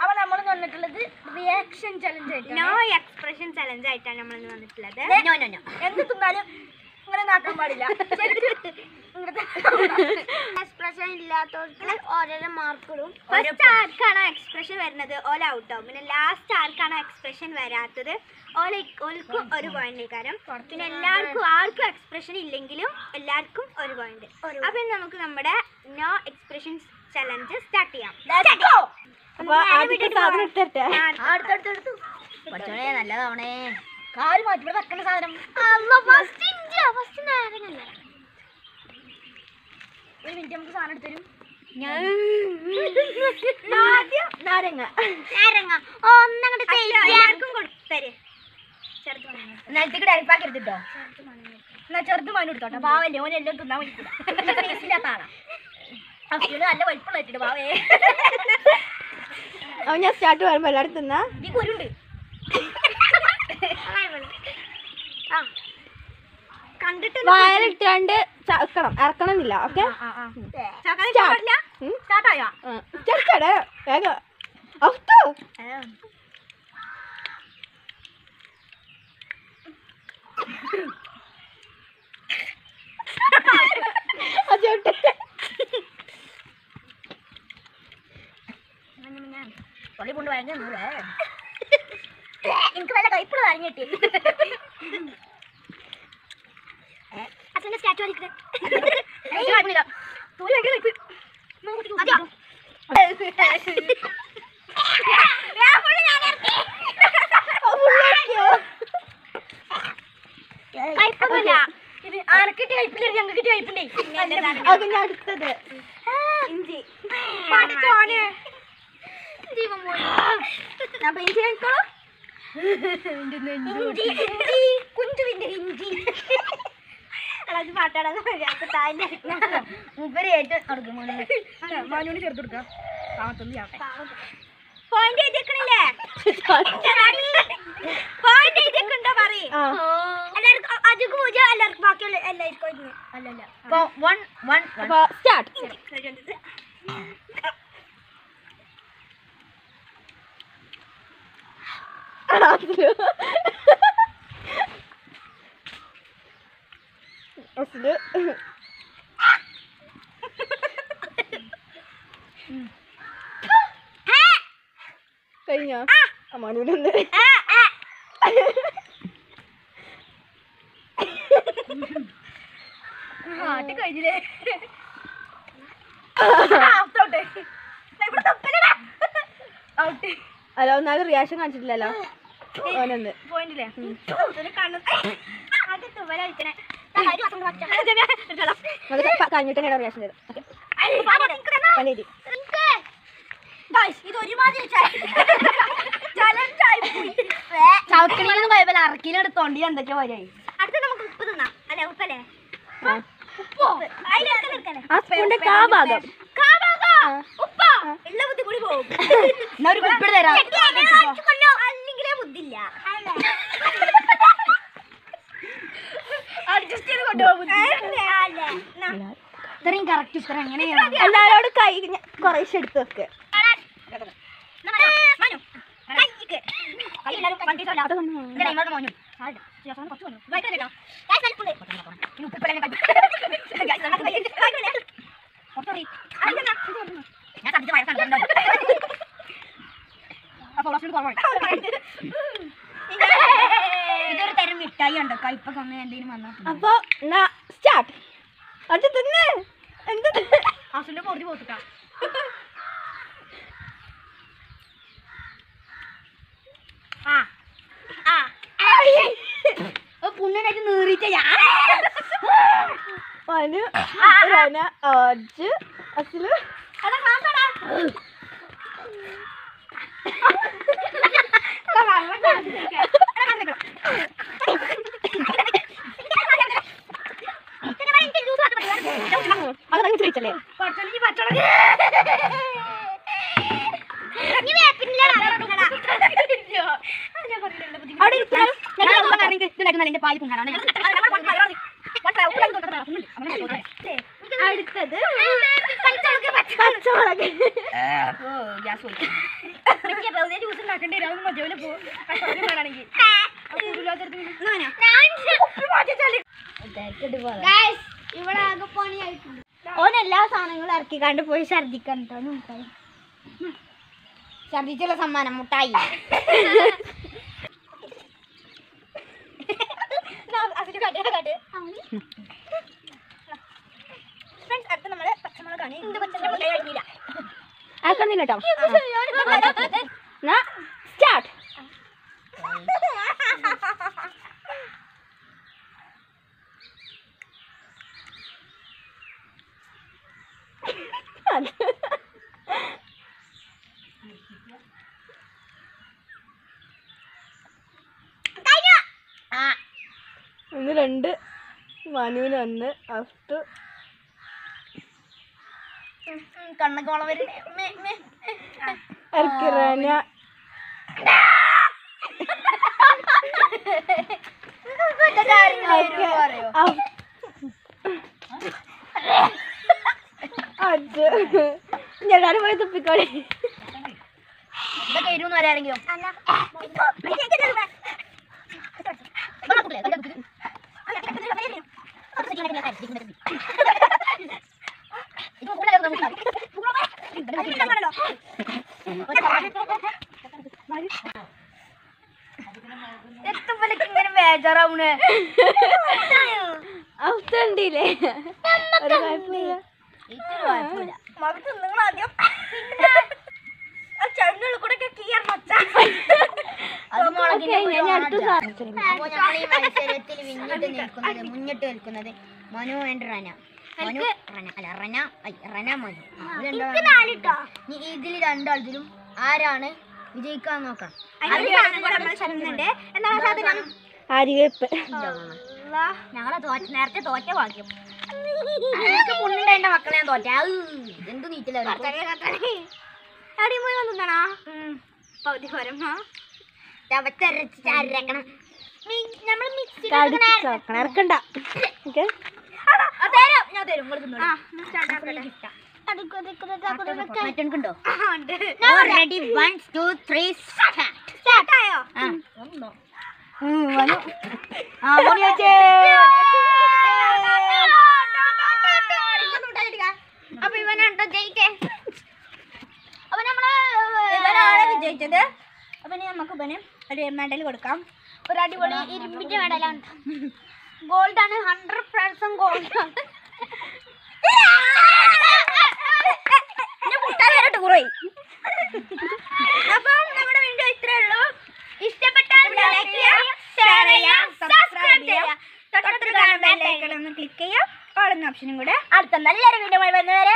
അപ്പൊ നമ്മൾ വന്നിട്ടുള്ളത് റിയാക്ഷൻ ചലഞ്ച് നോ ആയിട്ടാണ് എക്സ്പ്രഷൻ ചലഞ്ച് ആയിട്ടാണ് നമ്മൾ വന്നിട്ടുള്ളത്. എന്ത് തിന്നാലും ഇങ്ങനെ നാക്കാൻ പാടില്ല. എക്സ്പ്രഷൻ ഇല്ലാത്തവർക്ക് ഓരോരോ മാർക്കിടും ഫസ്റ്റ് ആർക്കാണോ എക്സ്പ്രഷൻ വരുന്നത്? ഓല ഔട്ട് ആവും. പിന്നെ ലാസ്റ്റ് ആർക്കാണോ എക്സ്പ്രഷൻ വരാത്തത്? ഓല ഓൽക്കും ഒരു പോയിന്റ് കാരണം പിന്നെ എല്ലാവർക്കും ആർക്കും എക്സ്പ്രഷൻ ഇല്ലെങ്കിലും എല്ലാവർക്കും ഒരു പോയിന്റ് അപ്പൊ നമുക്ക് നമ്മുടെ നോ എക്സ്പ്രഷൻ ചലഞ്ച് സ്റ്റാർട്ട് ചെയ്യാം. അടുത്തടുത്തു പഠിച്ചോളേ നല്ലതാവണേ. കാൽ മാറ്റി ഇവിടെ വെക്കണ സാധനം. ഫസ്റ്റ് ഇന്ത്യ ഫസ്റ്റ് നാരങ്ങല്ല ഒരു മിനിറ്റ് നമുക്ക് സാധനം എടുത്തരും ആദ്യം നാരങ്ങ. നാരങ്ങ. ഒന്നങ്ങോട്ട് എല്ലാവർക്കും കൊടുത്തരെ. ചെറുത് മണി നിലത്തേക്ക് ഡയറക്റ്റ് ആക്കി എടുത്തിട്ടോ? എന്നാ ചെറുത് മനു എടുത്തോട്ടെ പാവല്ലേ ഓൻ എല്ലാം തിന്നാൻ ടേസ്റ്റില്ലാത്ത ആളാ. അഫ്യൂന് നല്ല പാവേ. അവൻ ഞാൻ സ്റ്റാർട്ട് വരുമ്പോ എല്ലാവരും തിന്നാ. ഈ കുരുണ്ട് ആ കണ്ടിട്ട് വായലിട്ടാണ്ട് ചക്കണം. ഇറക്കണമെന്നില്ല ഓക്കെ? ചെറുക്കടേ വേഗം. എനിക്ക് നല്ല കൈപ്പുള്ള അറിഞ്ഞിട്ടില്ല അച്ഛന്റെ സ്റ്റാച്ചു വരയ്ക്കുന്നത് തൂലി ഭയങ്കര കൈപ്പ് കയ്പൊന്നുമില്ല. ഇത് ആനക്കിട്ട് കഴിപ്പില്ല ഞങ്ങൾക്ക് കൈപ്പുണ്ടേ അത് ഞാൻ അടുത്തത് ഇഞ്ചി. പഠിച്ചോനെ ജീവൻ പോയി. അപ്പൊ ഇഞ്ചി കഴിക്കോ ഇഞ്ചി ഇഞ്ചി. കുഞ്ചുവിന്റെ ഇഞ്ചി. അപ്പൊ താഴെ മുമ്പര് ഏറ്റവും കൊടുക്കും മാനൂന് ചേർത്ത് കൊടുക്കാം. താമത്തൊന്നും ചാട്ടെ പോയിന്റ് എഴുതിക്കണില്ലേ പോയിന്റ് എഴുതിക്കുണ്ടോ പറയ്? എല്ലാവർക്കും അജുക്ക് പൂജ എല്ലാവർക്കും ബാക്കിയുള്ള എല്ലാവർക്കും അല്ലല്ല വൺ വൺ സ്റ്റാർട്ട് അസിൽ കഴിഞ്ഞോ അമ്മാനൂരുണ്ട് ആട്ടി കഴിഞ്ഞില്ലേ അല്ല ഒന്നാലും റിയാക്ഷൻ കാണിച്ചിട്ടില്ലല്ലോ ഓനൊന്ന് പോയിന്റില്ലേ കണ്ണു അത് തുവല കഴിക്കണേ അത് കഴിഞ്ഞിട്ട് തന്നെയാണ് റിയാക്ഷൻ പോയി ചവക്കണിയിലൊന്നും കുഴപ്പമില്ല അറക്കിലെടുത്തോണ്ടി എന്തൊക്കെ വരായി അടുത്ത നമുക്ക് ഉപ്പ് തിന്നാം. അല്ലെ ഉപ്പല്ലേ? ആ. സ്പൂണിന്റെ കാ ഭാഗം ഉപ്പ ബുദ്ധി കൂടി പോകും. എന്നാ ഒരു തരാം. ഇത്ര എങ്ങനെയാണ് എല്ലാരോടും കൈ കുറേശ്ശെ എടുത്ത് വെക്ക്. ഇതൊരു തരം മിഠായി ഉണ്ടോ കയ്പൊക്കെ എന്തെങ്കിലും വന്നാ അപ്പൊ എന്നാ സ്റ്റാർട്ട് അത് തിന്ന്. അസുന്റെ പൊറുതി പോത്തുക്കാം ആ ആ. പുണ്ണനായിട്ട് നീറിയിട്ട് മനു റന അജ് അസിൽ അത് നിങ്ങൾ ചോദിച്ചല്ലേ അവിടെ ഇരിക്കുന്ന പൊങ്ങാനാണ്. അടുത്തത് പച്ചമുളക് ഗ്യാസ് ജ്യൂസ് ഉണ്ടാക്കേണ്ടി വരും. അതൊന്നും മതിയാവില്ല പോ. വേണമെങ്കിൽ. Guys, ഇവിടെ ആകെ പണിയായിട്ടുണ്ട്. ഓൻ എല്ലാ സാധനങ്ങളും ഇറക്കിക്കാണ്ട് പോയി ഛർദിക്കാൻ കേട്ടോ മുട്ടായി ഛർദിച്ചുള്ള സമ്മാനം മുട്ടായി. ആക്കുന്നില്ല കേട്ടോ എന്നാ സ്റ്റാർട്ട് ഒന്ന് രണ്ട്. മനുവിന് ഒന്ന്. ഫസ്റ്റ് കണ്ണൊക്കെ വളം വരുന്നേ ഇറക്കിറങ്ങ ഞാനും പോയി തുപ്പിക്കോളി. ഇതൊക്കെ ഇരുന്ന് വരാരെങ്കിലും എത്തുമ്പോഴേക്ക് ഇങ്ങനെ ബേജാറാവണേ അവസ്ഥ ഉണ്ടല്ലേ ഒരു കുഴപ്പമില്ല. നിങ്ങൾ ആദ്യം ചങ്ങുള്ള കൂടെ അത് ഓക്കെ ഞാൻ അടുത്ത സാധനം നമ്മൾ ഈ മത്സരത്തിൽ മുന്നിട്ട് നിൽക്കുന്നത് മുന്നിട്ട് നിൽക്കുന്നത് മനു ആൻഡ് റന. മനു റന. അല്ല റന റന മനു നീ ഇതിൽ രണ്ടാളത്തിലും ആരാണ് വിജയിക്കാൻ നോക്കാം? ഞങ്ങളെ തോറ്റ നേരത്തെ തോറ്റ ഭാഗ്യം. മക്കളെ ഞാൻ തോറ്റ. എന്ത് നീറ്റില്ല ചവച്ചരക്കണം നമ്മൾ mixie ഇറക്കണ്ട okay. Ready one two three. സ്റ്റാർട്ടായോ ആ അപ്പൊ ഇവനാട്ടോ ജയിക്കേ അപ്പൊ നമ്മൾ ഇവനാണ് വിജയിച്ചത്? അപ്പൊ ഇനി നമുക്ക് ഇവന് ഒരു മെഡൽ കൊടുക്കാം. ഒരു അടിപൊളി ഇരുമ്പിന്റെ മെഡലാണ് ഗോൾഡ് ആണ് ഹൺഡ്രഡ് പെർസെന്റ് ഗോൾഡ് കുറേ. ഓപ്ഷനും കൂടെ അടുത്ത നല്ലൊരു വീഡിയോ വരുന്നവരെ